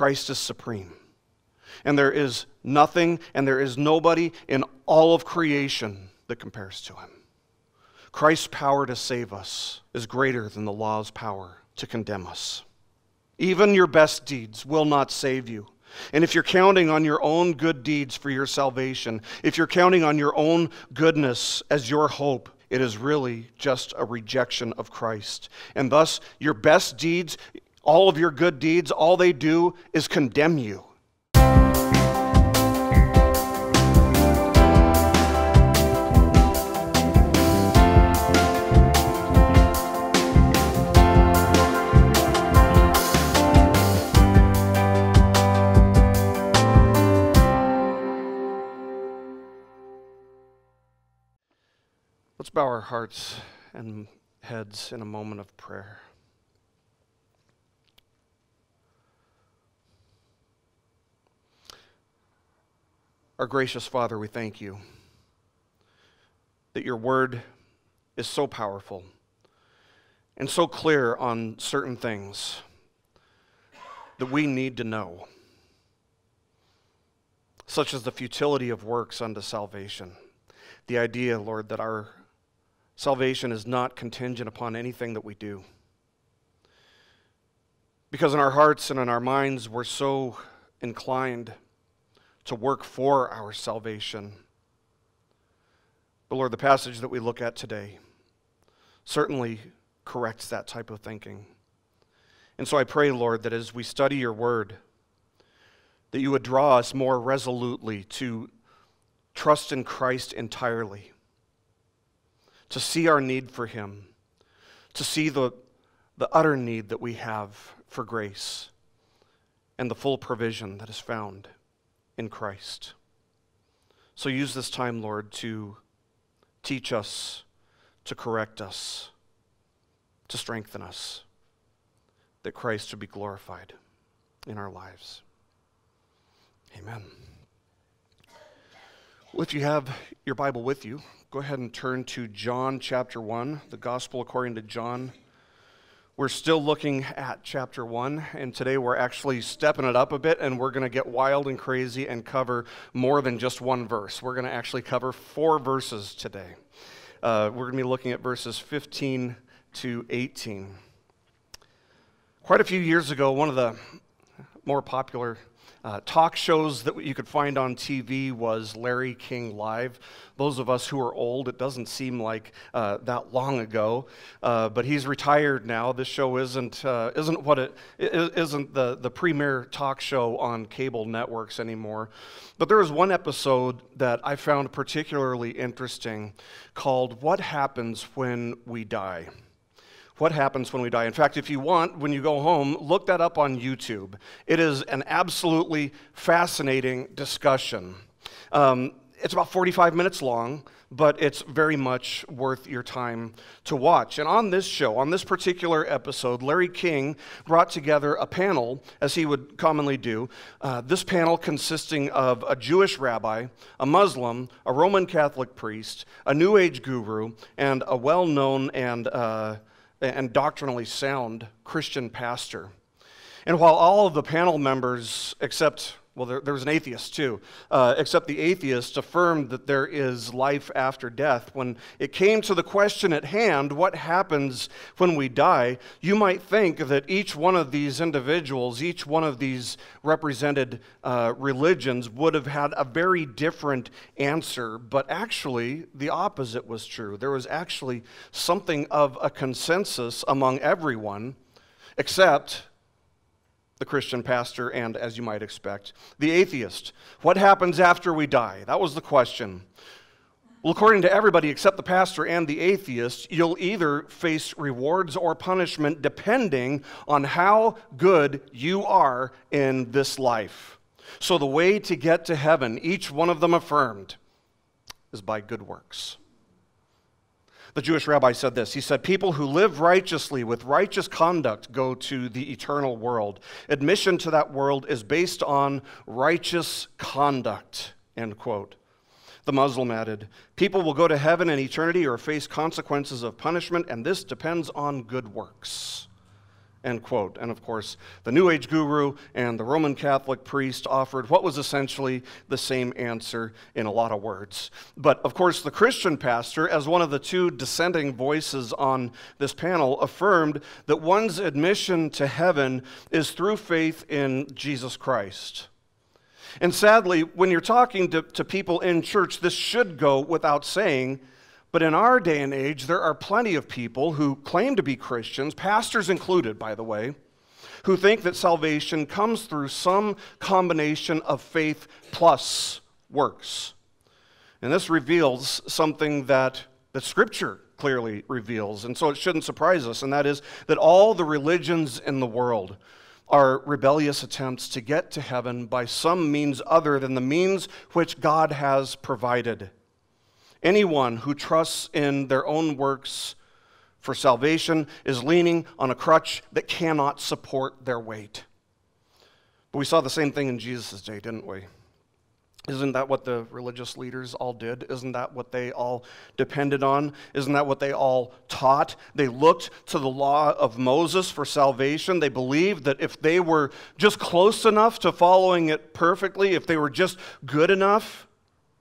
Christ is supreme. And there is nothing and there is nobody in all of creation that compares to him. Christ's power to save us is greater than the law's power to condemn us. Even your best deeds will not save you. And if you're counting on your own good deeds for your salvation, if you're counting on your own goodness as your hope, it is really just a rejection of Christ. And thus, your best deeds, all of your good deeds, all they do is condemn you. Let's bow our hearts and heads in a moment of prayer. Our gracious Father, we thank you that your word is so powerful and so clear on certain things that we need to know, such as the futility of works unto salvation. The idea, Lord, that our Salvation is not contingent upon anything that we do. Because in our hearts and in our minds, we're so inclined to work for our salvation. But Lord, the passage that we look at today certainly corrects that type of thinking. And so I pray, Lord, that as we study your word, that you would draw us more resolutely to trust in Christ entirely to see our need for Him, to see the, the utter need that we have for grace and the full provision that is found in Christ. So use this time, Lord, to teach us, to correct us, to strengthen us, that Christ would be glorified in our lives. Amen. Well, if you have your Bible with you, go ahead and turn to John chapter 1, the Gospel according to John. We're still looking at chapter 1, and today we're actually stepping it up a bit, and we're going to get wild and crazy and cover more than just one verse. We're going to actually cover four verses today. Uh, we're going to be looking at verses 15 to 18. Quite a few years ago, one of the more popular uh, talk shows that you could find on TV was Larry King Live. Those of us who are old, it doesn't seem like uh, that long ago, uh, but he's retired now. This show isn't, uh, isn't, what it, isn't the, the premier talk show on cable networks anymore. But there was one episode that I found particularly interesting called What Happens When We Die what happens when we die. In fact, if you want, when you go home, look that up on YouTube. It is an absolutely fascinating discussion. Um, it's about 45 minutes long, but it's very much worth your time to watch. And on this show, on this particular episode, Larry King brought together a panel, as he would commonly do. Uh, this panel consisting of a Jewish rabbi, a Muslim, a Roman Catholic priest, a New Age guru, and a well known and uh, and doctrinally sound Christian pastor. And while all of the panel members, except, well, there, there was an atheist too, uh, except the atheist affirmed that there is life after death, when it came to the question at hand, what happens when we die, you might think that each one of these individuals, each one of these represented uh, religions would have had a very different answer, but actually the opposite was true. There was actually something of a consensus among everyone, except the Christian pastor, and as you might expect, the atheist. What happens after we die? That was the question. Well, according to everybody except the pastor and the atheist, you'll either face rewards or punishment depending on how good you are in this life. So, the way to get to heaven, each one of them affirmed, is by good works. The Jewish rabbi said this. He said, People who live righteously with righteous conduct go to the eternal world. Admission to that world is based on righteous conduct. End quote. The Muslim added, People will go to heaven in eternity or face consequences of punishment, and this depends on good works. End quote. And of course, the New Age guru and the Roman Catholic priest offered what was essentially the same answer in a lot of words. But of course, the Christian pastor, as one of the two dissenting voices on this panel, affirmed that one's admission to heaven is through faith in Jesus Christ. And sadly, when you're talking to, to people in church, this should go without saying but in our day and age, there are plenty of people who claim to be Christians, pastors included, by the way, who think that salvation comes through some combination of faith plus works. And this reveals something that the Scripture clearly reveals, and so it shouldn't surprise us, and that is that all the religions in the world are rebellious attempts to get to heaven by some means other than the means which God has provided. Anyone who trusts in their own works for salvation is leaning on a crutch that cannot support their weight. But we saw the same thing in Jesus' day, didn't we? Isn't that what the religious leaders all did? Isn't that what they all depended on? Isn't that what they all taught? They looked to the law of Moses for salvation. They believed that if they were just close enough to following it perfectly, if they were just good enough,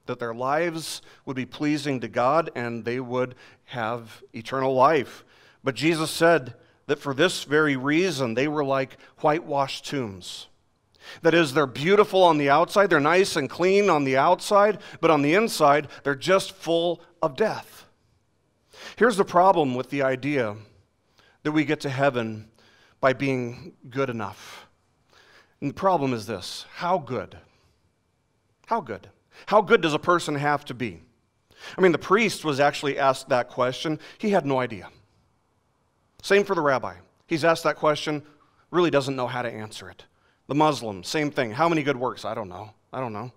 that their lives would be pleasing to God and they would have eternal life. But Jesus said that for this very reason, they were like whitewashed tombs. That is, they're beautiful on the outside, they're nice and clean on the outside, but on the inside, they're just full of death. Here's the problem with the idea that we get to heaven by being good enough. And the problem is this how good? How good? How good does a person have to be? I mean, the priest was actually asked that question. He had no idea. Same for the rabbi. He's asked that question, really doesn't know how to answer it. The Muslim, same thing. How many good works? I don't know. I don't know.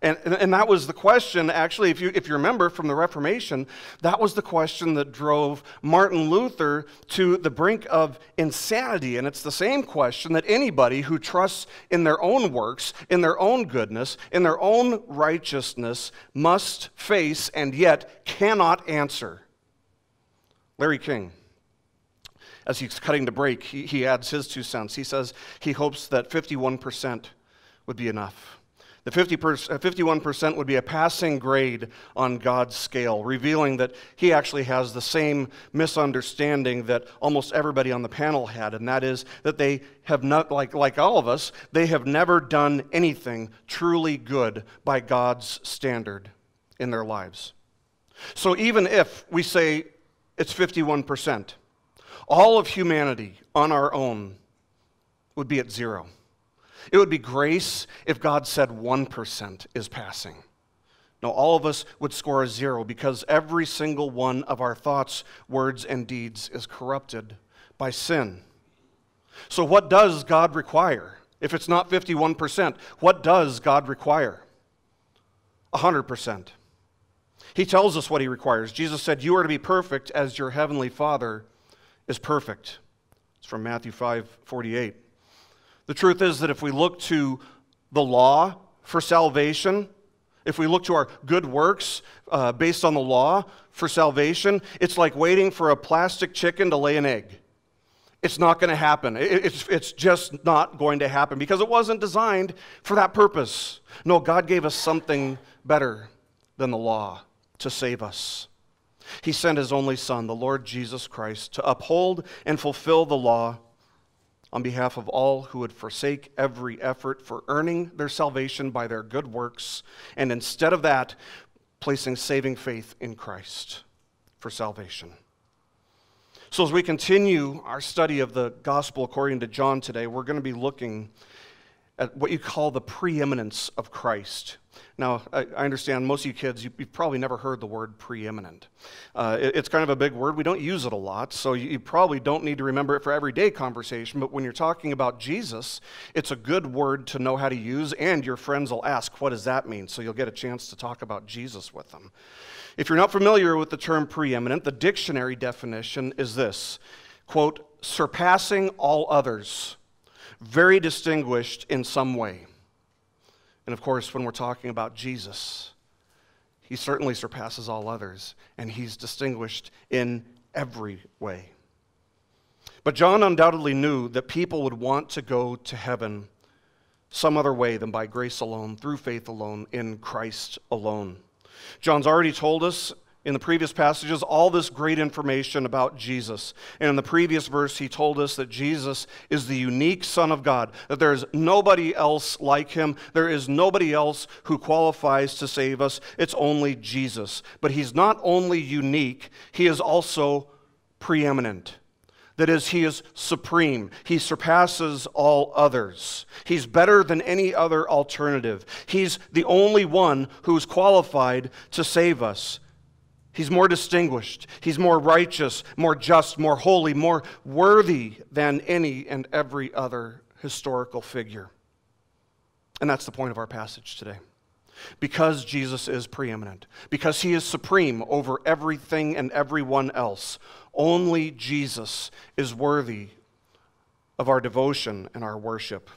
And, and that was the question, actually, if you, if you remember from the Reformation, that was the question that drove Martin Luther to the brink of insanity. And it's the same question that anybody who trusts in their own works, in their own goodness, in their own righteousness must face and yet cannot answer. Larry King, as he's cutting the break, he, he adds his two cents. He says he hopes that 51% would be enough. The 50 51% uh, would be a passing grade on God's scale, revealing that he actually has the same misunderstanding that almost everybody on the panel had, and that is that they have not, like, like all of us, they have never done anything truly good by God's standard in their lives. So even if we say it's 51%, all of humanity on our own would be at zero. It would be grace if God said 1% is passing. No, all of us would score a zero because every single one of our thoughts, words, and deeds is corrupted by sin. So, what does God require? If it's not 51%, what does God require? 100%. He tells us what he requires. Jesus said, You are to be perfect as your heavenly Father is perfect. It's from Matthew 5 48. The truth is that if we look to the law for salvation, if we look to our good works uh, based on the law for salvation, it's like waiting for a plastic chicken to lay an egg. It's not going to happen. It's, it's just not going to happen because it wasn't designed for that purpose. No, God gave us something better than the law to save us. He sent His only Son, the Lord Jesus Christ, to uphold and fulfill the law on behalf of all who would forsake every effort for earning their salvation by their good works, and instead of that, placing saving faith in Christ for salvation. So, as we continue our study of the gospel according to John today, we're going to be looking at what you call the preeminence of Christ. Now, I, understand most of you kids, you, have probably never heard the word preeminent. Uh, it, it's kind of a big word. We don't use it a lot, so you, you, probably don't need to remember it for everyday conversation. But when you're talking about Jesus, it's a good word to know how to use, and your friends will ask, What does that mean? So you'll get a chance to talk about Jesus with them. If you're not familiar with the term preeminent, the dictionary definition is this quote, surpassing all others very distinguished in some way. And of course, when we're talking about Jesus, he certainly surpasses all others, and he's distinguished in every way. But John undoubtedly knew that people would want to go to heaven some other way than by grace alone, through faith alone, in Christ alone. John's already told us in the previous passages all this great information about Jesus. And in the previous verse, he told us that Jesus is the unique Son of God, that there is nobody else like him. There is nobody else who qualifies to save us. It's only Jesus. But he's not only unique, he is also preeminent. That is, he is supreme. He surpasses all others. He's better than any other alternative. He's the only one who's qualified to save us. He's more distinguished. He's more righteous, more just, more holy, more worthy than any and every other historical figure. And that's the point of our passage today. Because Jesus is preeminent, because he is supreme over everything and everyone else, only Jesus is worthy of our devotion and our worship.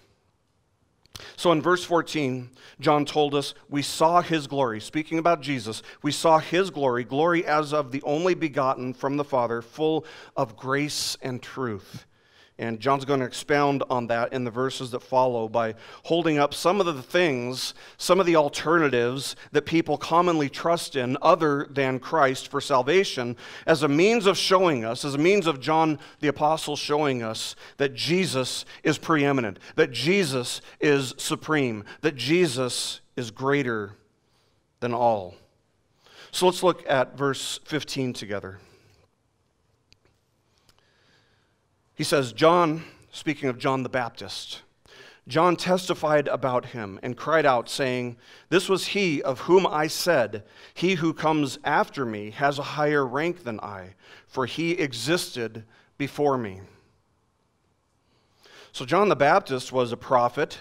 So in verse 14, John told us, We saw his glory. Speaking about Jesus, we saw his glory, glory as of the only begotten from the Father, full of grace and truth. And John's going to expound on that in the verses that follow by holding up some of the things, some of the alternatives that people commonly trust in other than Christ for salvation as a means of showing us, as a means of John the Apostle showing us that Jesus is preeminent, that Jesus is supreme, that Jesus is greater than all. So let's look at verse 15 together. He says, John, speaking of John the Baptist, John testified about him and cried out, saying, This was he of whom I said, He who comes after me has a higher rank than I, for he existed before me. So, John the Baptist was a prophet,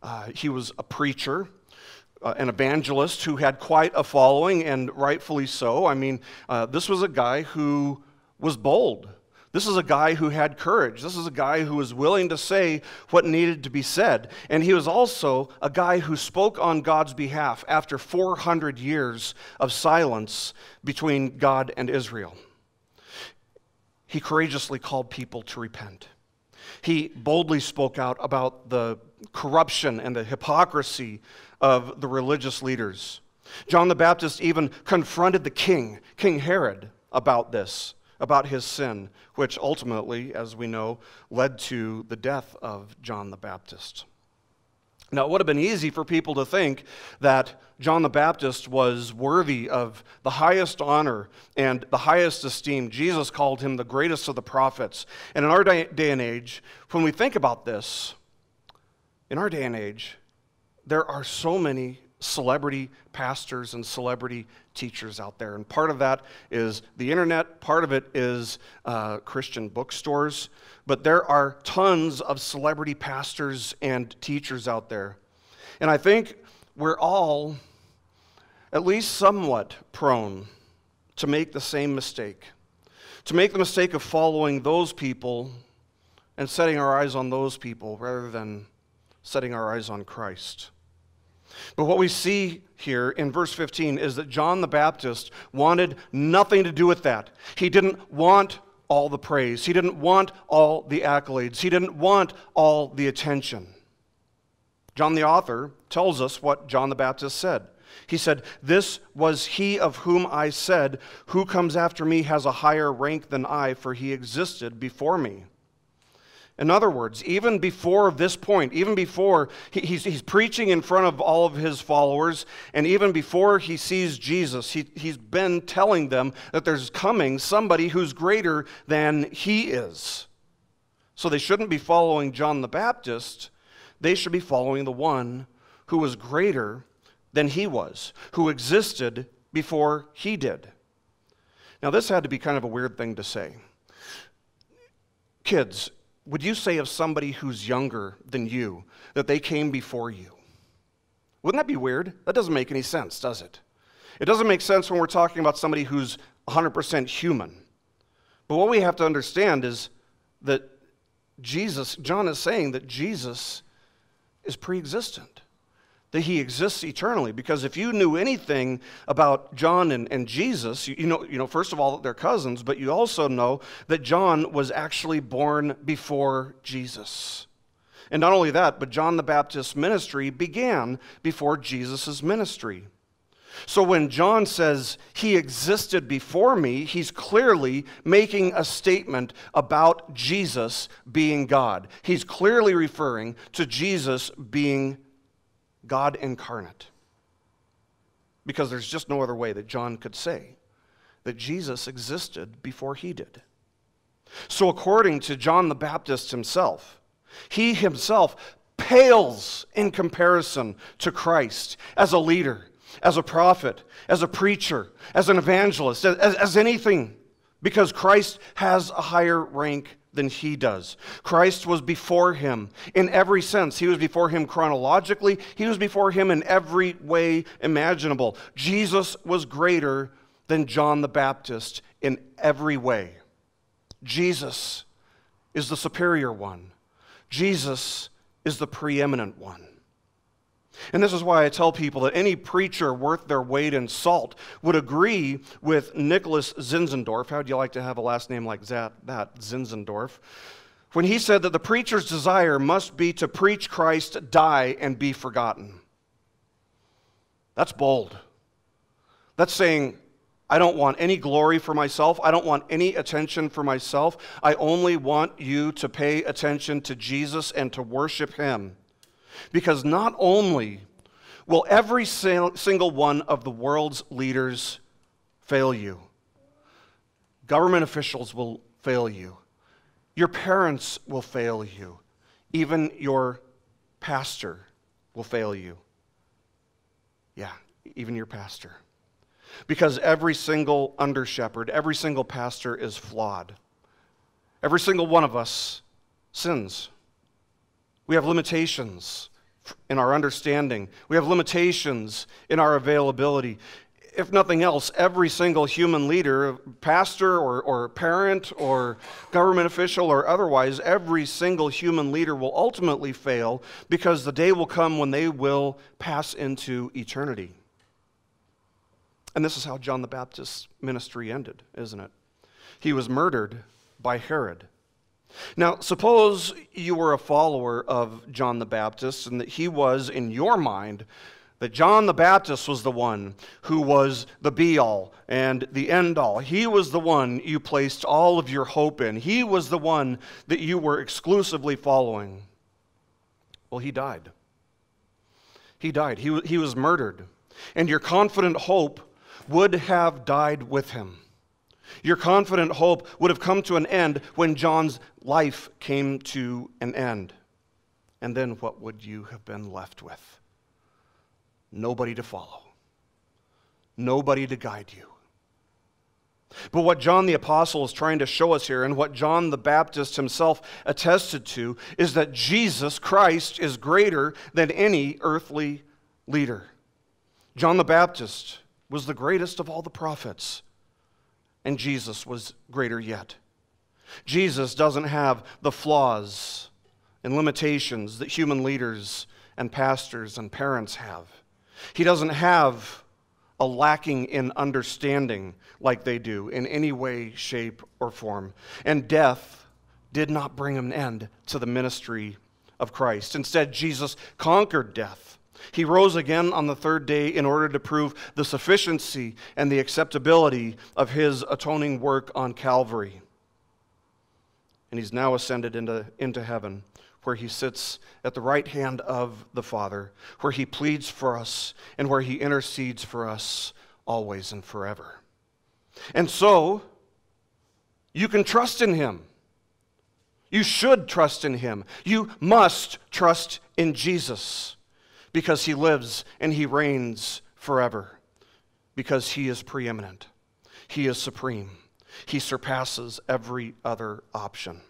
uh, he was a preacher. Uh, an evangelist who had quite a following, and rightfully so. I mean, uh, this was a guy who was bold. This is a guy who had courage. This is a guy who was willing to say what needed to be said. And he was also a guy who spoke on God's behalf after 400 years of silence between God and Israel. He courageously called people to repent. He boldly spoke out about the corruption and the hypocrisy of the religious leaders. John the Baptist even confronted the king, King Herod, about this about his sin, which ultimately, as we know, led to the death of John the Baptist. Now, it would have been easy for people to think that John the Baptist was worthy of the highest honor and the highest esteem. Jesus called him the greatest of the prophets. And in our day, and age, when we think about this, in our day and age, there are so many celebrity pastors and celebrity teachers out there. And part of that is the internet, part of it is uh, Christian bookstores. But there are tons of celebrity pastors and teachers out there. And I think we're all at least somewhat prone to make the same mistake. To make the mistake of following those people and setting our eyes on those people rather than setting our eyes on Christ. But what we see here in verse 15 is that John the Baptist wanted nothing to do with that. He didn't want all the praise, he didn't want all the accolades, he didn't want all the attention. John the author tells us what John the Baptist said. He said, This was he of whom I said, Who comes after me has a higher rank than I, for he existed before me. In other words, even before this point, even before he, he's, he's preaching in front of all of his followers, and even before he sees Jesus, he, he's been telling them that there's coming somebody who's greater than he is. So they shouldn't be following John the Baptist, they should be following the one who was greater than he was, who existed before he did. Now, this had to be kind of a weird thing to say. Kids, would you say of somebody who's younger than you that they came before you? Wouldn't that be weird? That doesn't make any sense, does it? It doesn't make sense when we're talking about somebody who's 100% human. But what we have to understand is that Jesus, John is saying that Jesus is pre existent, that he exists eternally. Because if you knew anything about John and, and Jesus, you, you, know, you know, first of all, that they're cousins, but you also know that John was actually born before Jesus. And not only that, but John the Baptist's ministry began before Jesus' ministry. So when John says he existed before me, he's clearly making a statement about Jesus being God. He's clearly referring to Jesus being God incarnate. Because there's just no other way that John could say that Jesus existed before he did. So, according to John the Baptist himself, he himself pales in comparison to Christ as a leader as a prophet, as a preacher, as an evangelist, as, as anything, because Christ has a higher rank than he does. Christ was before him in every sense. He was before him chronologically, he was before him in every way imaginable. Jesus was greater than John the Baptist in every way. Jesus is the superior one, Jesus is the preeminent one. And this is why I tell people that any preacher worth their weight in salt would agree with Nicholas Zinzendorf. How'd you like to have a last name like that, that Zinzendorf? When he said that the preacher's desire must be to preach Christ, die, and be forgotten. That's bold. That's saying, I don't want any glory for myself. I don't want any attention for myself. I only want you to pay attention to Jesus and to worship him. Because not only will every single one of the world's leaders fail you, government officials will fail you, your parents will fail you, even your pastor will fail you. Yeah, even your pastor. Because every single under shepherd, every single pastor is flawed. Every single one of us sins. We have limitations in our understanding, we have limitations in our availability. If nothing else, every single human leader, pastor or, or parent or government official or otherwise, every single human leader will ultimately fail because the day will come when they will pass into eternity. And this is how John the Baptist's ministry ended, isn't it? He was murdered by Herod. Now, suppose you were a follower of John the Baptist and that he was, in your mind, that John the Baptist was the one who was the be all and the end all. He was the one you placed all of your hope in. He was the one that you were exclusively following. Well, he died. He died. He, he was murdered. And your confident hope would have died with him. Your confident hope would have come to an end when John's life came to an end. And then what would you have been left with? Nobody to follow, nobody to guide you. But what John the Apostle is trying to show us here, and what John the Baptist himself attested to, is that Jesus Christ is greater than any earthly leader. John the Baptist was the greatest of all the prophets and Jesus was greater yet. Jesus doesn't have the flaws and limitations that human leaders and pastors and parents have. He doesn't have a lacking in understanding like they do in any way, shape, or form. And death did not bring an end to the ministry of Christ. Instead, Jesus conquered death he rose again on the third day in order to prove the sufficiency and the acceptability of his atoning work on Calvary. And he's now ascended into, into heaven, where he sits at the right hand of the Father, where he pleads for us and where he intercedes for us always and forever. And so, you can trust in him. You should trust in him. You must trust in Jesus because he lives and he reigns forever, because he is preeminent, he is supreme, he surpasses every other option.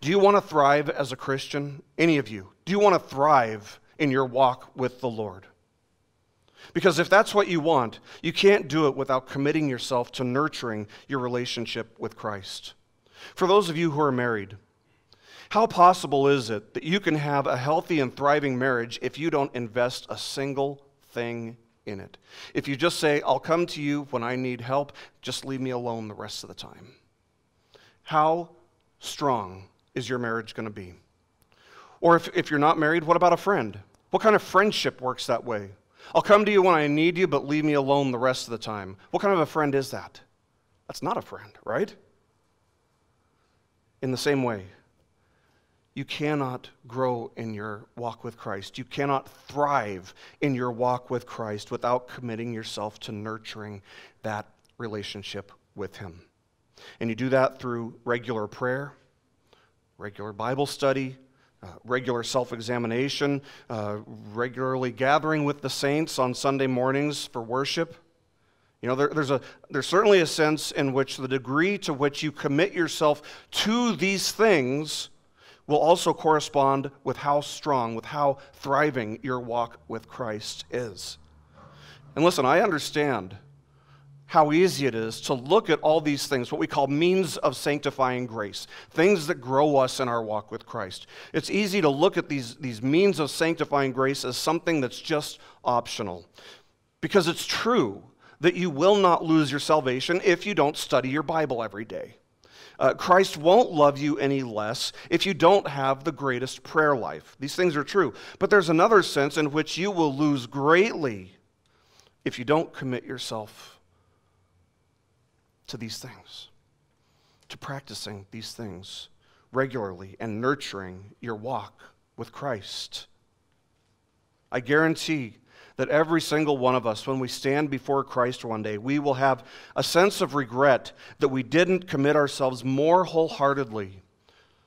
Do you want to thrive as a Christian? Any of you? Do you want to thrive in your walk with the Lord? Because if that's what you want, you can't do it without committing yourself to nurturing your relationship with Christ. For those of you who are married, How possible is it that you can have a healthy and thriving marriage if you don't invest a single thing in it? If you just say, I'll come to you when I need help, just leave me alone the rest of the time. How strong is your marriage going to be? Or if, if you're not married, what about a friend? What kind of friendship works that way? I'll come to you when I need you, but leave me alone the rest of the time. What kind of a friend is that? That's not a friend, right? In the same way, you cannot grow in your walk with Christ. You cannot thrive in your walk with Christ without committing yourself to nurturing that relationship with Him. And you do that through regular prayer, regular Bible study, uh, regular self examination, uh, regularly gathering with the saints on Sunday mornings for worship. You know, there, there's, a, there's certainly a sense in which the degree to which you commit yourself to these things will also correspond with how strong, with how thriving your walk with Christ is. And listen, I understand how easy it is to look at all these things, what we call means of sanctifying grace, things that grow us in our walk with Christ. It's easy to look at these, these means of sanctifying grace as something that's just optional. Because it's true that you will not lose your salvation if you don't study your Bible every day. Uh, Christ won't love you any less if you don't have the greatest prayer life. These things are true. But there's another sense in which you will lose greatly if you don't commit yourself to these things, to practicing these things regularly and nurturing your walk with Christ. I guarantee that every single one of us, when we stand before Christ one day, we will have a sense of regret that we didn't commit ourselves more wholeheartedly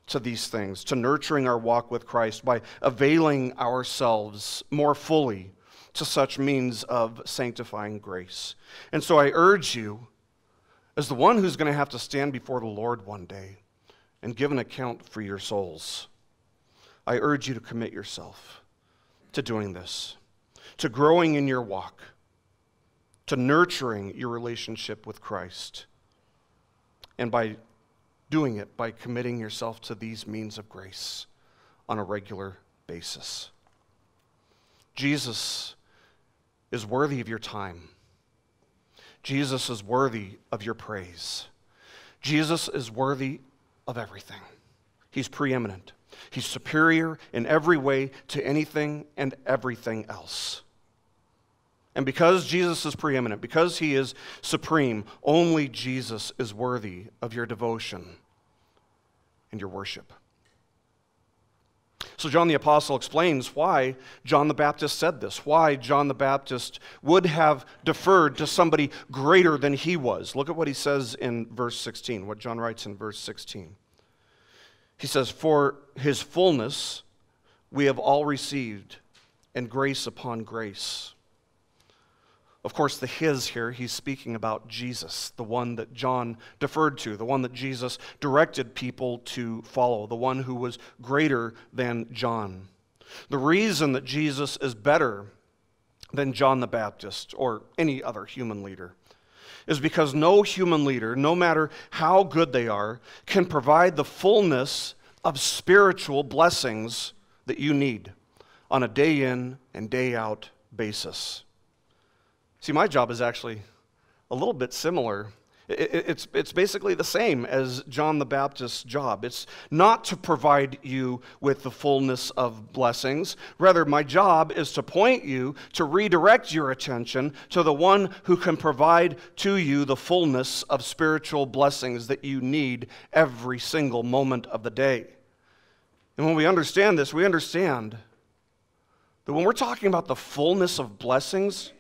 to these things, to nurturing our walk with Christ by availing ourselves more fully to such means of sanctifying grace. And so I urge you as the one who's going to have to stand before the Lord one day and give an account for your souls, I urge you to commit yourself to doing this, to growing in your walk, to nurturing your relationship with Christ, and by doing it by committing yourself to these means of grace on a regular basis. Jesus is worthy of your time. Jesus is worthy of your praise. Jesus is worthy of everything. He's preeminent. He's superior in every way to anything and everything else. And because Jesus is preeminent, because he is supreme, only Jesus is worthy of your devotion and your worship. So, John the Apostle explains why John the Baptist said this, why John the Baptist would have deferred to somebody greater than he was. Look at what he says in verse 16, what John writes in verse 16. He says, For his fullness we have all received, and grace upon grace. Of course, the his here, he's speaking about Jesus, the one that John deferred to, the one that Jesus directed people to follow, the one who was greater than John. The reason that Jesus is better than John the Baptist or any other human leader is because no human leader, no matter how good they are, can provide the fullness of spiritual blessings that you need on a day in and day out basis. See, my job is actually a little bit similar. It's, it's basically the same as John the Baptist's job. It's not to provide you with the fullness of blessings. Rather, my job is to point you, to redirect your attention to the one who can provide to you the fullness of spiritual blessings that you need every single moment of the day. And when we understand this, we understand that when we're talking about the fullness of blessings,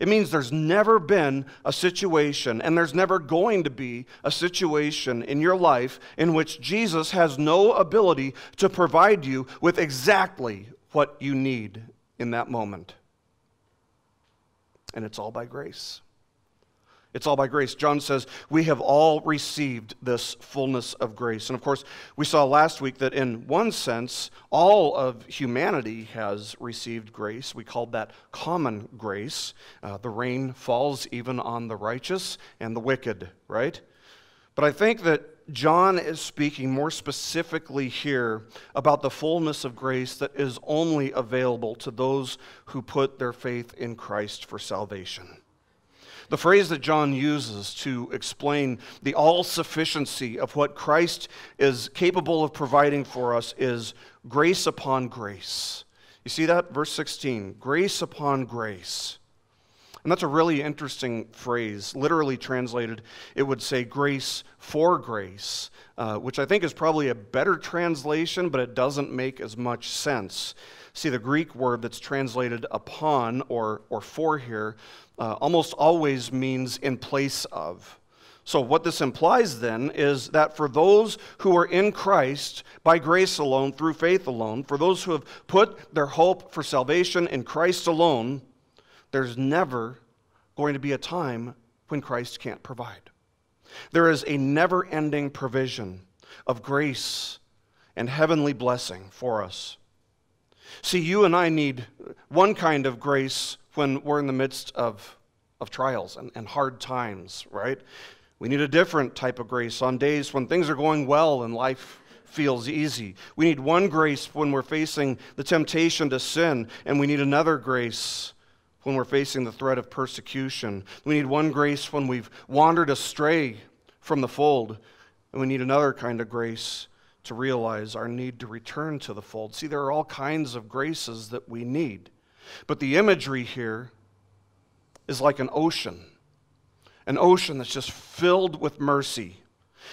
it means there's never been a situation, and there's never going to be a situation in your life in which Jesus has no ability to provide you with exactly what you need in that moment. And it's all by grace. It's all by grace. John says, We have all received this fullness of grace. And of course, we saw last week that in one sense, all of humanity has received grace. We called that common grace. Uh, the rain falls even on the righteous and the wicked, right? But I think that John is speaking more specifically here about the fullness of grace that is only available to those who put their faith in Christ for salvation. The phrase that John uses to explain the all sufficiency of what Christ is capable of providing for us is grace upon grace. You see that? Verse 16 grace upon grace. And that's a really interesting phrase. Literally translated, it would say grace for grace, uh, which I think is probably a better translation, but it doesn't make as much sense. See, the Greek word that's translated upon or, or for here uh, almost always means in place of. So, what this implies then is that for those who are in Christ by grace alone, through faith alone, for those who have put their hope for salvation in Christ alone, there's never going to be a time when Christ can't provide. There is a never ending provision of grace and heavenly blessing for us. See, you and I need one kind of grace when we're in the midst of, of trials and, and hard times, right? We need a different type of grace on days when things are going well and life feels easy. We need one grace when we're facing the temptation to sin, and we need another grace when we're facing the threat of persecution. We need one grace when we've wandered astray from the fold, and we need another kind of grace to realize our need to return to the fold. See, there are all kinds of graces that we need. But the imagery here is like an ocean, an ocean that's just filled with mercy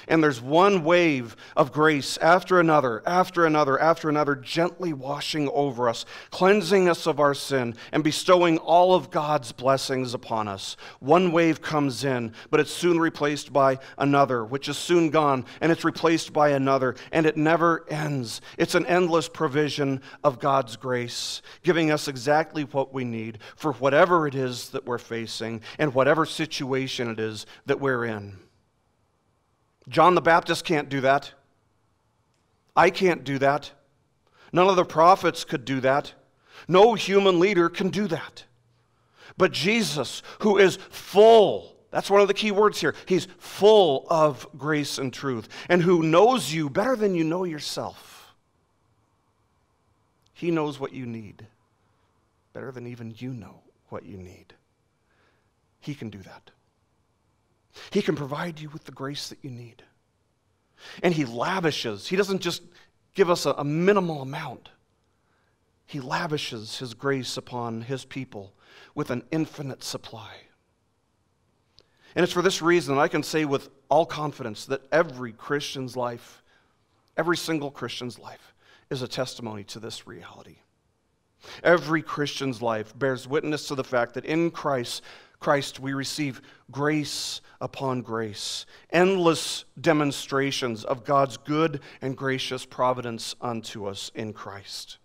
and there's one wave of grace after another, after another, after another, gently washing over us, cleansing us of our sin, and bestowing all of God's blessings upon us. One wave comes in, but it's soon replaced by another, which is soon gone, and it's replaced by another, and it never ends. It's an endless provision of God's grace, giving us exactly what we need for whatever it is that we're facing and whatever situation it is that we're in. John the Baptist can't do that. I can't do that. None of the prophets could do that. No human leader can do that. But Jesus, who is full, that's one of the key words here. He's full of grace and truth, and who knows you better than you know yourself. He knows what you need better than even you know what you need. He can do that. He can provide you with the grace that you need. And He lavishes. He doesn't just give us a, a minimal amount, He lavishes His grace upon His people with an infinite supply. And it's for this reason I can say with all confidence that every Christian's life, every single Christian's life, is a testimony to this reality. Every Christian's life bears witness to the fact that in Christ, Christ, we receive grace upon grace, endless demonstrations of God's good and gracious providence unto us in Christ.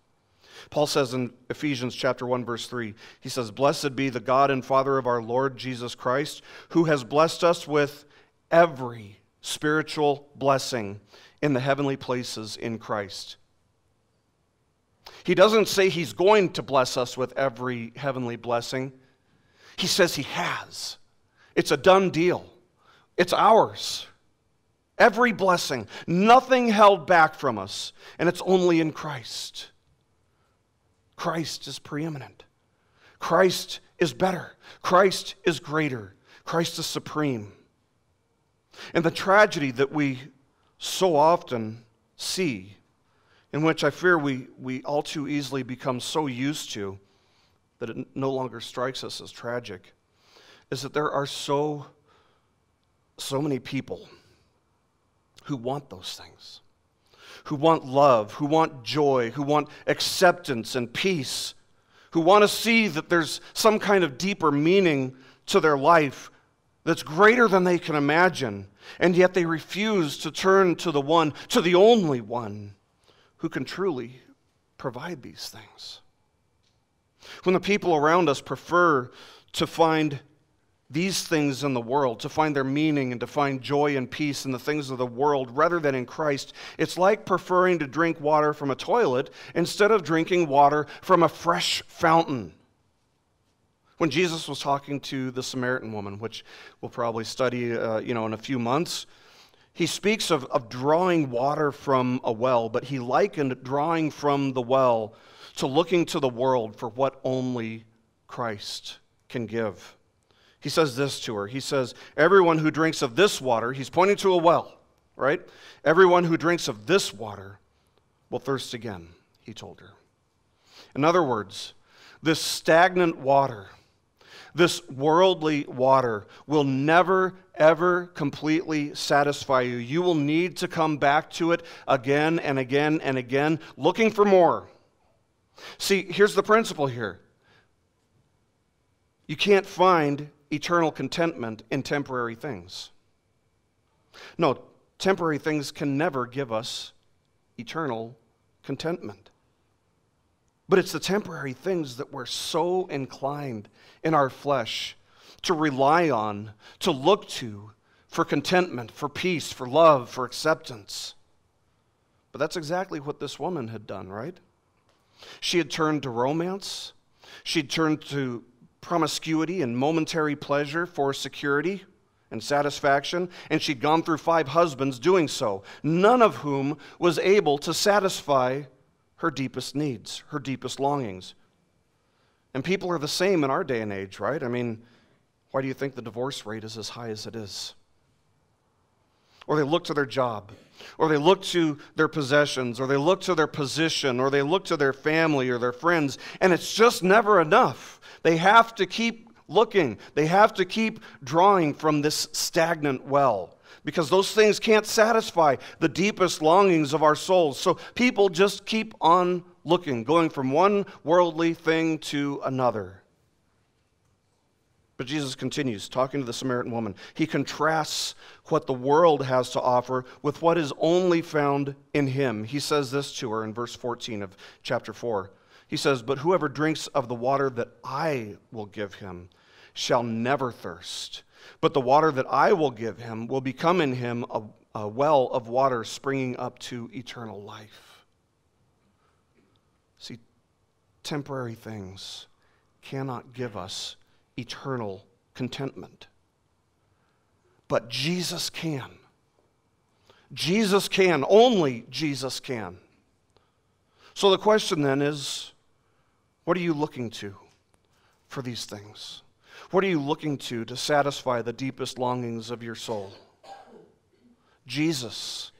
Paul says in Ephesians chapter 1 verse 3, he says, "Blessed be the God and Father of our Lord Jesus Christ, who has blessed us with every spiritual blessing in the heavenly places in Christ." He doesn't say he's going to bless us with every heavenly blessing. He says He has. It's a done deal, it's ours. Every blessing, nothing held back from us, and it's only in Christ. Christ is preeminent. Christ is better. Christ is greater. Christ is supreme. And the tragedy that we so often see, in which I fear we, we all too easily become so used to, that it no longer strikes us as tragic is that there are so, so many people who want those things, who want love, who want joy, who want acceptance and peace, who want to see that there's some kind of deeper meaning to their life that's greater than they can imagine, and yet they refuse to turn to the one, to the only one who can truly provide these things. When the people around us prefer to find these things in the world, to find their meaning and to find joy and peace in the things of the world rather than in Christ, it's like preferring to drink water from a toilet instead of drinking water from a fresh fountain. When Jesus was talking to the Samaritan woman, which we'll probably study uh, you know, in a few months, he speaks of, of drawing water from a well, but he likened drawing from the well to looking to the world for what only Christ can give. He says this to her. He says, Everyone who drinks of this water, he's pointing to a well, right? Everyone who drinks of this water will thirst again, he told her. In other words, this stagnant water, this worldly water will never, ever completely satisfy you. You will need to come back to it again and again and again, looking for more. See, here's the principle here you can't find eternal contentment in temporary things. No, temporary things can never give us eternal contentment. But it's the temporary things that we're so inclined in our flesh to rely on, to look to for contentment, for peace, for love, for acceptance. But that's exactly what this woman had done, right? She had turned to romance. She'd turned to promiscuity and momentary pleasure for security and satisfaction, and she'd gone through five husbands doing so, none of whom was able to satisfy her deepest needs, her deepest longings. And people are the same in our day and age, right? I mean, why do you think the divorce rate is as high as it is? Or they look to their job, or they look to their possessions, or they look to their position, or they look to their family or their friends, and it's just never enough. They have to keep looking, they have to keep drawing from this stagnant well because those things can't satisfy the deepest longings of our souls. So people just keep on looking, going from one worldly thing to another. But Jesus continues talking to the Samaritan woman. He contrasts what the world has to offer with what is only found in him. He says this to her in verse 14 of chapter 4. He says, But whoever drinks of the water that I will give him shall never thirst. But the water that I will give him will become in him a, a well of water springing up to eternal life. See, temporary things cannot give us eternal contentment. But Jesus can. Jesus can. Only Jesus can. So the question then is what are you looking to for these things? What are you looking to to satisfy the deepest longings of your soul? Jesus.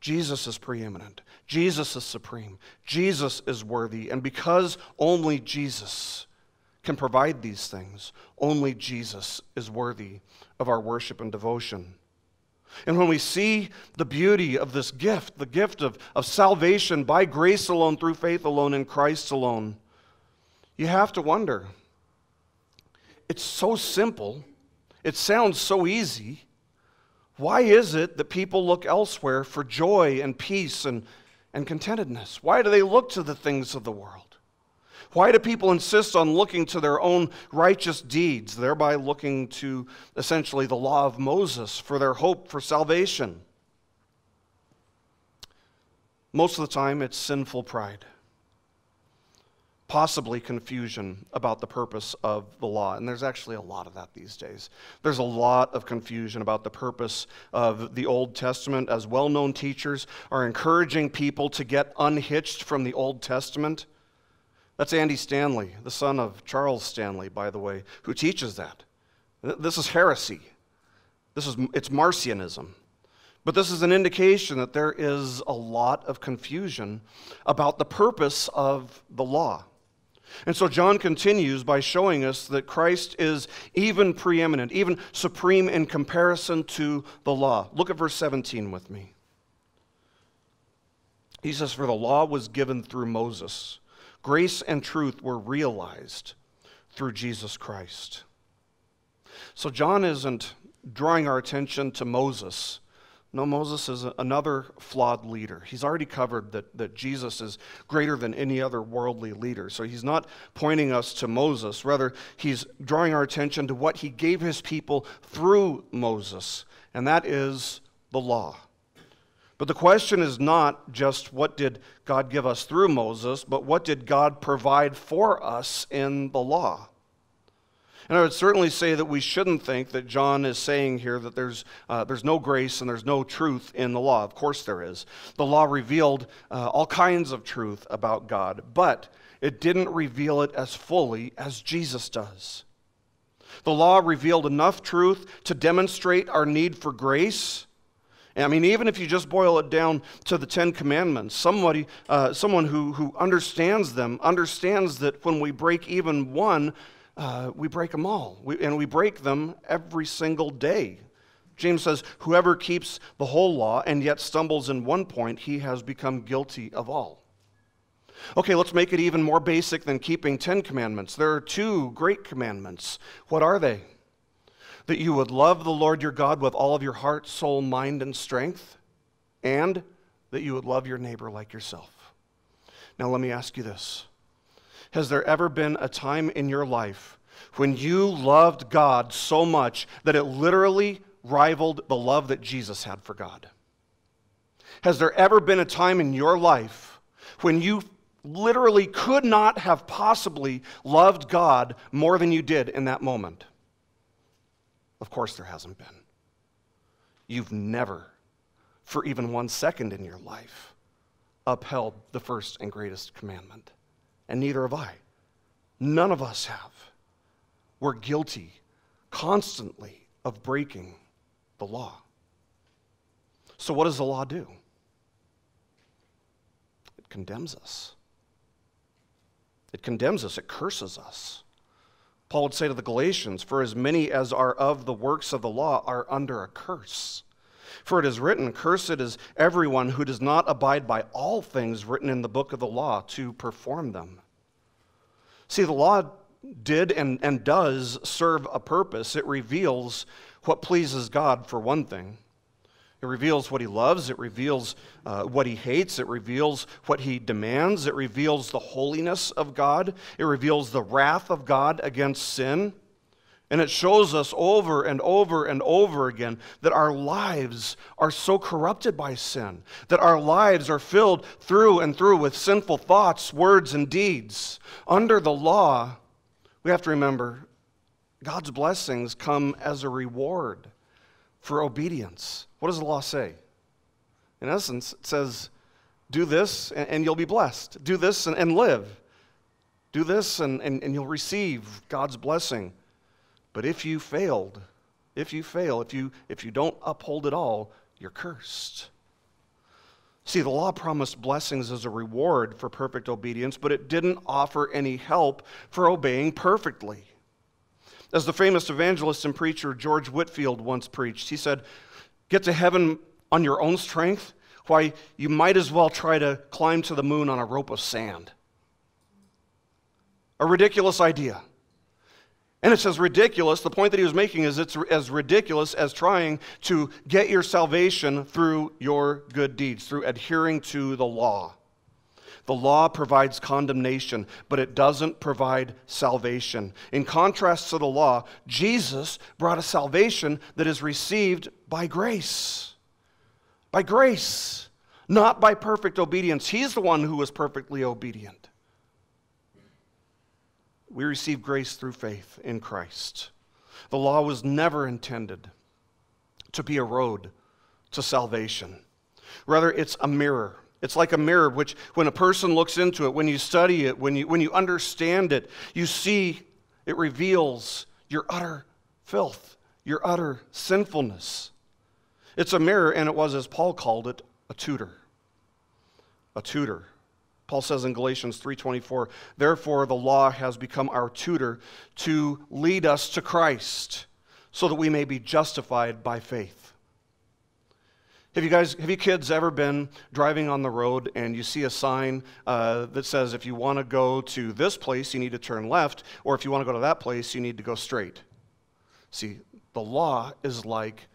Jesus is preeminent. Jesus is supreme. Jesus is worthy. And because only Jesus can provide these things. Only Jesus is worthy of our worship and devotion. And when we see the beauty of this gift, the gift of, of salvation by grace alone, through faith alone, in Christ alone, you have to wonder it's so simple, it sounds so easy. Why is it that people look elsewhere for joy and peace and, and contentedness? Why do they look to the things of the world? Why do people insist on looking to their own righteous deeds, thereby looking to essentially the law of Moses for their hope for salvation? Most of the time, it's sinful pride, possibly confusion about the purpose of the law. And there's actually a lot of that these days. There's a lot of confusion about the purpose of the Old Testament, as well known teachers are encouraging people to get unhitched from the Old Testament that's Andy Stanley, the son of Charles Stanley, by the way, who teaches that. This is heresy. This is it's Marcionism. But this is an indication that there is a lot of confusion about the purpose of the law. And so John continues by showing us that Christ is even preeminent, even supreme in comparison to the law. Look at verse 17 with me. He says, For the law was given through Moses Grace and truth were realized through Jesus Christ. So John isn't drawing our attention to Moses. No, Moses is another flawed leader. He's already covered that, that Jesus is greater than any other worldly leader. So he's not pointing us to Moses. Rather, he's drawing our attention to what he gave his people through Moses, and that is the law. But the question is not just what did God give us through Moses, but what did God provide for us in the law? And I would certainly say that we shouldn't think that John is saying here that there's, uh, there's no grace and there's no truth in the law. Of course, there is. The law revealed uh, all kinds of truth about God, but it didn't reveal it as fully as Jesus does. The law revealed enough truth to demonstrate our need for grace. I mean, even if you just boil it down to the Ten Commandments, somebody, uh, someone who, who understands them understands that when we break even one, uh, we break them all. We, and we break them every single day. James says, Whoever keeps the whole law and yet stumbles in one point, he has become guilty of all. Okay, let's make it even more basic than keeping Ten Commandments. There are two great commandments. What are they? That you would love the Lord your God with all of your heart, soul, mind, and strength, and that you would love your neighbor like yourself. Now, let me ask you this Has there ever been a time in your life when you loved God so much that it literally rivaled the love that Jesus had for God? Has there ever been a time in your life when you literally could not have possibly loved God more than you did in that moment? Of course, there hasn't been. You've never, for even one second in your life, upheld the first and greatest commandment. And neither have I. None of us have. We're guilty constantly of breaking the law. So, what does the law do? It condemns us. It condemns us, it curses us. Paul would say to the Galatians, For as many as are of the works of the law are under a curse. For it is written, Cursed is everyone who does not abide by all things written in the book of the law to perform them. See, the law did and, and does serve a purpose. It reveals what pleases God, for one thing. It reveals what he loves. It reveals uh, what he hates. It reveals what he demands. It reveals the holiness of God. It reveals the wrath of God against sin. And it shows us over and over and over again that our lives are so corrupted by sin, that our lives are filled through and through with sinful thoughts, words, and deeds. Under the law, we have to remember God's blessings come as a reward for obedience. What does the law say? In essence, it says, do this and, and you'll be blessed. Do this and, and live. Do this and, and, and you'll receive God's blessing. But if you failed, if you fail, if you, if you don't uphold it all, you're cursed. See, the law promised blessings as a reward for perfect obedience, but it didn't offer any help for obeying perfectly. As the famous evangelist and preacher George Whitefield once preached, he said, Get to heaven on your own strength? Why, you might as well try to climb to the moon on a rope of sand. A ridiculous idea. And it's as ridiculous, the point that he was making is it's as ridiculous as trying to get your salvation through your good deeds, through adhering to the law. The law provides condemnation, but it doesn't provide salvation. In contrast to the law, Jesus brought a salvation that is received by grace. By grace, not by perfect obedience. He's the one who was perfectly obedient. We receive grace through faith in Christ. The law was never intended to be a road to salvation. Rather, it's a mirror it's like a mirror, which when a person looks into it, when you study it, when you, when you understand it, you see it reveals your utter filth, your utter sinfulness. It's a mirror, and it was, as Paul called it, a tutor. A tutor. Paul says in Galatians 3:24, "Therefore the law has become our tutor to lead us to Christ, so that we may be justified by faith." Have you guys, have you kids ever been driving on the road and you see a sign uh, that says if you want to go to this place, you need to turn left, or if you want to go to that place, you need to go straight? See, the law is like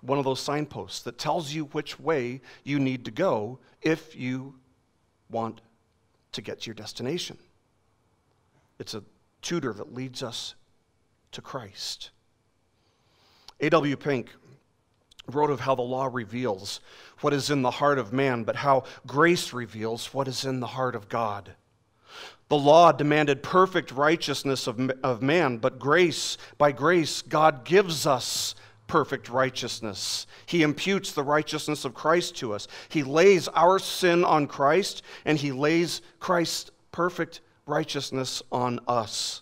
one of those signposts that tells you which way you need to go if you want to get to your destination. It's a tutor that leads us to Christ. A.W. Pink wrote of how the law reveals what is in the heart of man, but how grace reveals what is in the heart of God. The law demanded perfect righteousness of, of man, but grace, by grace, God gives us perfect righteousness. He imputes the righteousness of Christ to us. He lays our sin on Christ, and He lays Christ's perfect righteousness on us.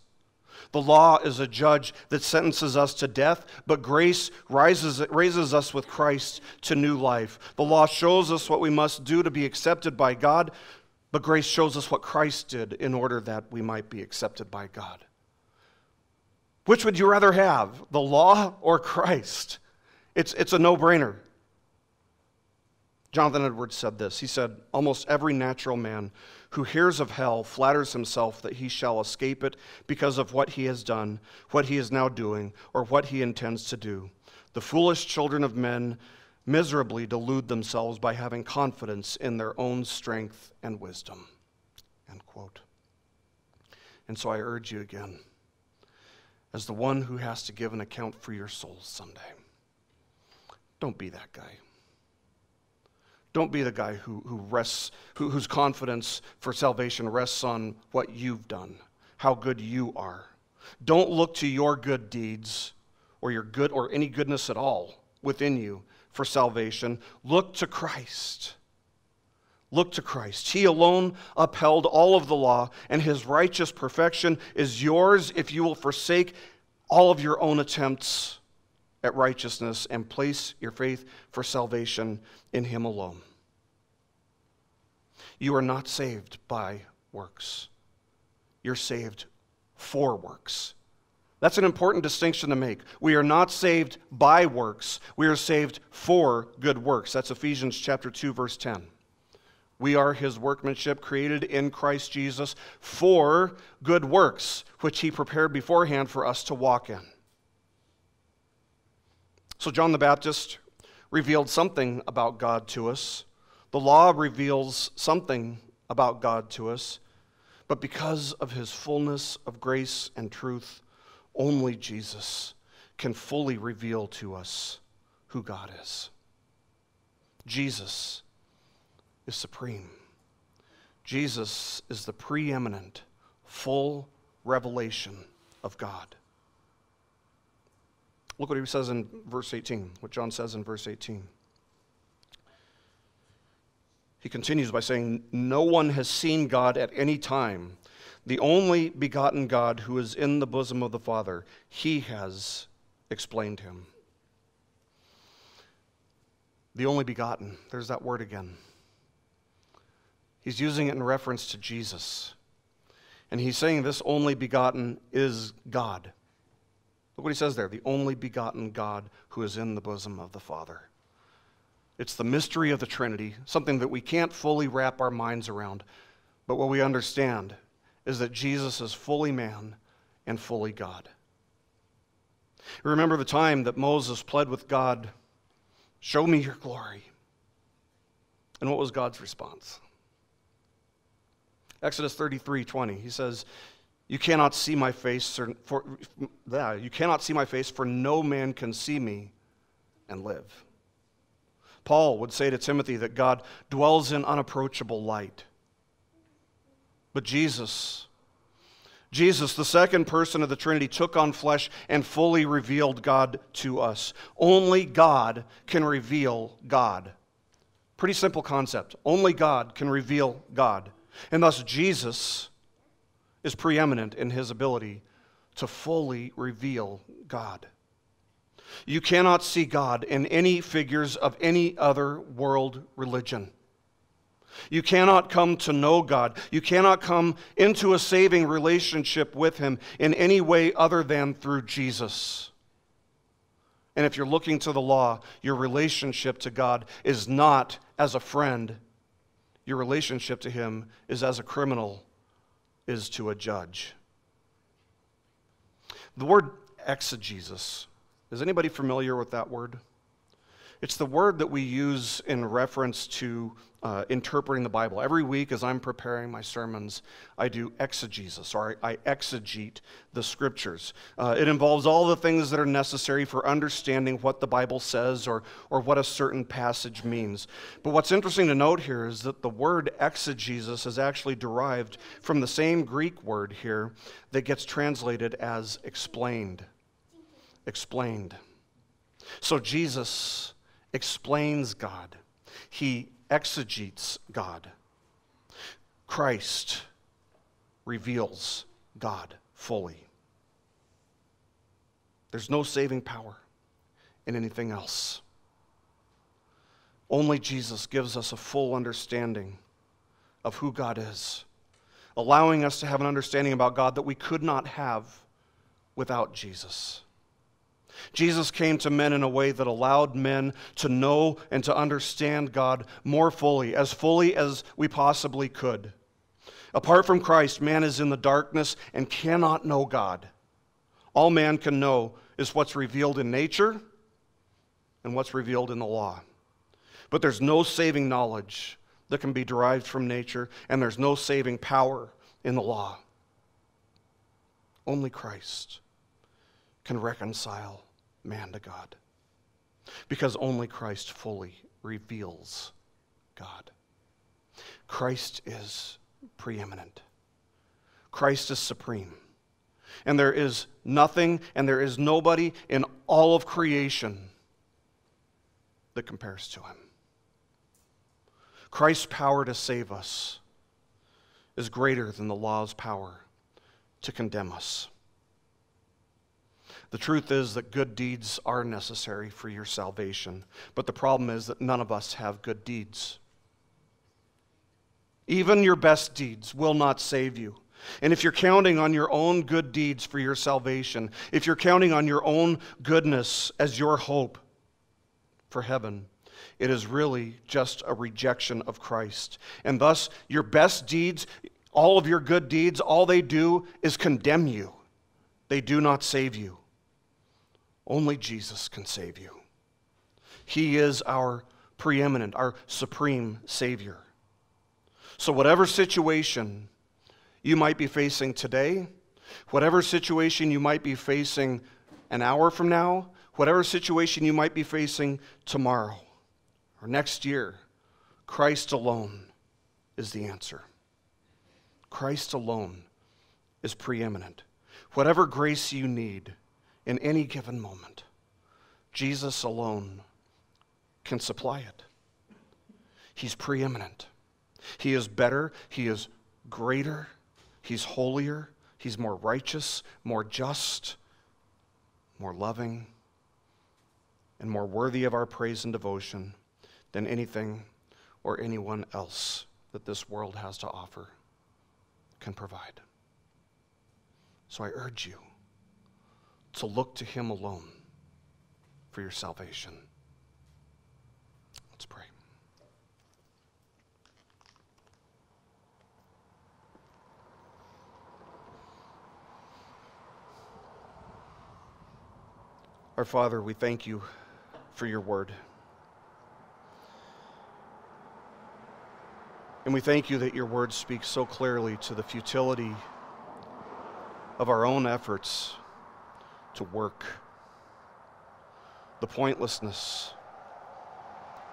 The law is a judge that sentences us to death, but grace rises, raises us with Christ to new life. The law shows us what we must do to be accepted by God, but grace shows us what Christ did in order that we might be accepted by God. Which would you rather have, the law or Christ? It's, it's a no brainer. Jonathan Edwards said this. He said, Almost every natural man who hears of hell flatters himself that he shall escape it because of what he has done, what he is now doing, or what he intends to do. The foolish children of men miserably delude themselves by having confidence in their own strength and wisdom. End quote. And so I urge you again, as the one who has to give an account for your souls someday, don't be that guy. Don't be the guy who, who rests, who, whose confidence for salvation rests on what you've done, how good you are. Don't look to your good deeds or your good or any goodness at all within you for salvation. Look to Christ. Look to Christ. He alone upheld all of the law, and his righteous perfection is yours if you will forsake all of your own attempts at righteousness and place your faith for salvation in him alone. You are not saved by works, you're saved for works. That's an important distinction to make. We are not saved by works, we are saved for good works. That's Ephesians chapter 2 verse 10. We are his workmanship created in Christ Jesus for good works, which he prepared beforehand for us to walk in. So, John the Baptist revealed something about God to us. The law reveals something about God to us. But because of his fullness of grace and truth, only Jesus can fully reveal to us who God is. Jesus is supreme. Jesus is the preeminent, full revelation of God. Look what he says in verse 18, what John says in verse 18. He continues by saying, No one has seen God at any time the only begotten God who is in the bosom of the Father, he has explained him. The only begotten, there's that word again. He's using it in reference to Jesus. And he's saying this only begotten is God. Look what he says there the only begotten God who is in the bosom of the Father. It's the mystery of the Trinity, something that we can't fully wrap our minds around. But what we understand is that Jesus is fully man and fully God. Remember the time that Moses pled with God, Show me your glory. And what was God's response? Exodus 33 20. He says, You cannot see my face for, for you cannot see my face, for no man can see me and live. Paul would say to Timothy that God dwells in unapproachable light. But Jesus, Jesus, the second person of the Trinity, took on flesh and fully revealed God to us. Only God can reveal God. Pretty simple concept. Only God can reveal God. And thus, Jesus is preeminent in his ability to fully reveal God. You cannot see God in any figures of any other world religion. You cannot come to know God. You cannot come into a saving relationship with Him in any way other than through Jesus. And if you're looking to the law, your relationship to God is not as a friend, your relationship to Him is as a criminal is to a judge. The word exegesis, is anybody familiar with that word? It's the word that we use in reference to uh, interpreting the Bible. Every week, as I'm preparing my sermons, I do exegesis, or I, I exegete the scriptures. Uh, it involves all the things that are necessary for understanding what the Bible says or, or what a certain passage means. But what's interesting to note here is that the word exegesis is actually derived from the same Greek word here that gets translated as explained. Explained. So Jesus explains God. He exegetes God. Christ reveals God fully. There's no saving power in anything else. Only Jesus gives us a full understanding of who God is, allowing us to have an understanding about God that we could not have without Jesus. Jesus came to men in a way that allowed men to know and to understand God more fully, as fully as we possibly could. Apart from Christ, man is in the darkness and cannot know God. All man can know is what's revealed in nature and what's revealed in the law. But there's no saving knowledge that can be derived from nature, and there's no saving power in the law. Only Christ can reconcile man to God. Because only Christ fully reveals God. Christ is preeminent, Christ is supreme. And there is nothing and there is nobody in all of creation that compares to him. Christ's power to save us is greater than the law's power to condemn us. The truth is that good deeds are necessary for your salvation, but the problem is that none of us have good deeds. Even your best deeds will not save you. And if you're counting on your own good deeds for your salvation, if you're counting on your own goodness as your hope for heaven, it is really just a rejection of Christ. And thus, your best deeds, all of your good deeds, all they do is condemn you, they do not save you. Only Jesus can save you. He is our preeminent, our supreme Savior. So, whatever situation you might be facing today, whatever situation you might be facing an hour from now, whatever situation you might be facing tomorrow or next year, Christ alone is the answer. Christ alone is preeminent. Whatever grace you need, in any given moment. Jesus alone can supply it. He's preeminent. He is better. He is greater. He's holier. He's more righteous, more just, more loving, and more worthy of our praise and devotion than anything or anyone else that this world has to offer can provide. So I urge you to look to Him alone for your salvation. Let's pray. Our Father, we thank you for your word. And we thank you that your word speaks so clearly to the futility of our own efforts to work, the pointlessness,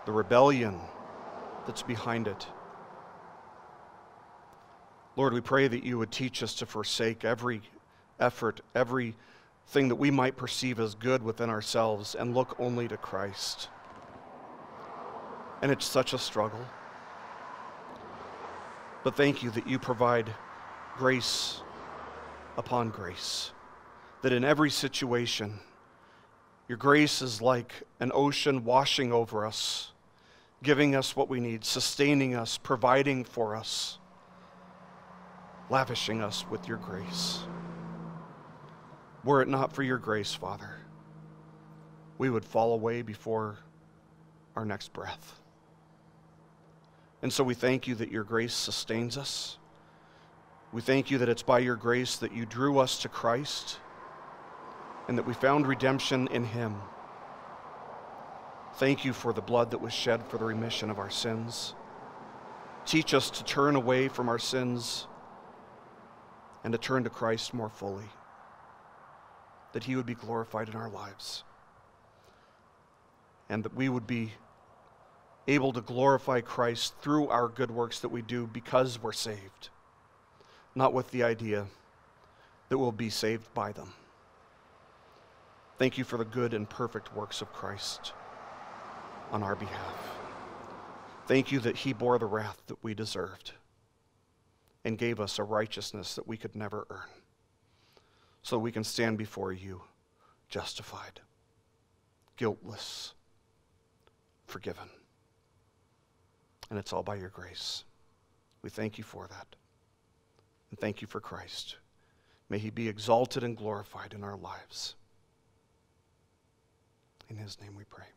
the rebellion that's behind it. Lord, we pray that you would teach us to forsake every effort, everything that we might perceive as good within ourselves and look only to Christ. And it's such a struggle. But thank you that you provide grace upon grace that in every situation, your grace is like an ocean washing over us, giving us what we need, sustaining us, providing for us, lavishing us with your grace. Were it not for your grace, Father, we would fall away before our next breath. And so we thank you that your grace sustains us. We thank you that it's by your grace that you drew us to Christ and that we found redemption in Him. Thank you for the blood that was shed for the remission of our sins. Teach us to turn away from our sins and to turn to Christ more fully, that He would be glorified in our lives, and that we would be able to glorify Christ through our good works that we do because we're saved, not with the idea that we'll be saved by them. Thank you for the good and perfect works of Christ on our behalf. Thank you that He bore the wrath that we deserved and gave us a righteousness that we could never earn so we can stand before you justified, guiltless, forgiven. And it's all by your grace. We thank you for that. And thank you for Christ. May he be exalted and glorified in our lives. In his name we pray.